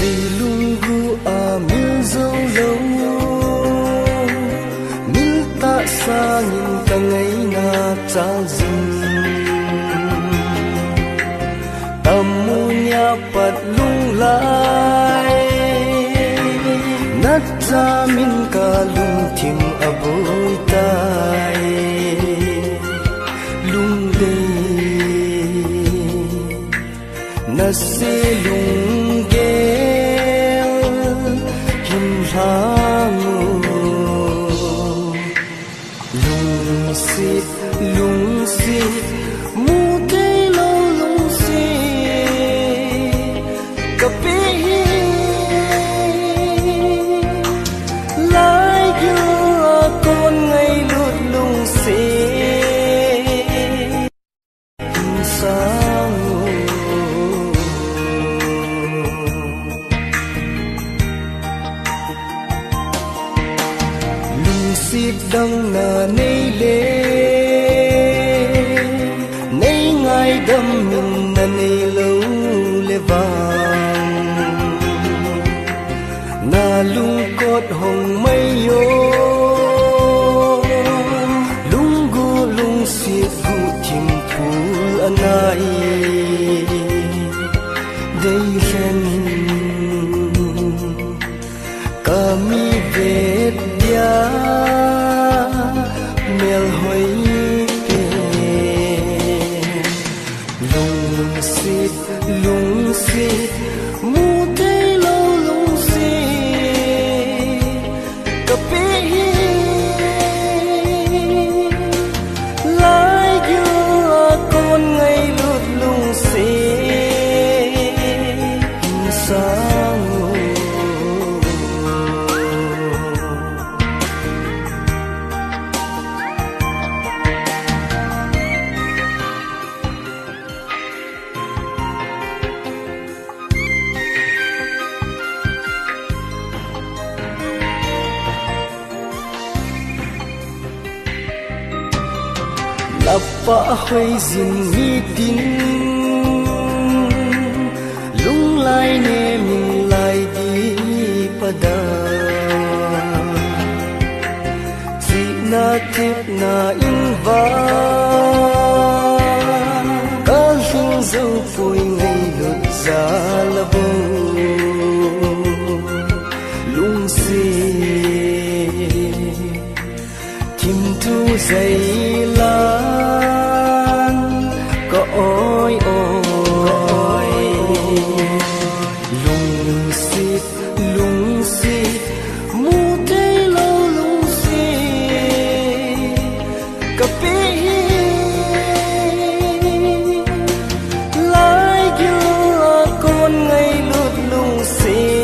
zilunggu amilzau lawnyo minta sangin tangai na chalzin tamunya patlung lai natzamin kalung tim aboy tai. Lung day nasilung 长 lung sip dang na nei le nei ngai dam min na nei lo le vàng. na lung cốt hồng mây yo lung gu lung sip gu chim phul anai dei hen kami vet dia mel hoi pe lung sit lung sit Lapa hoi zin mi tin. Lung lai ne min lai di pada Chi na tip na in va. Ka hing zo phôi ngai lut za la thim thu dày lan. Có ôi ôi. Lung xịt lung xịt mu thấy lâu lung xịt cà phê lại yêu con ngây lụt lung xịt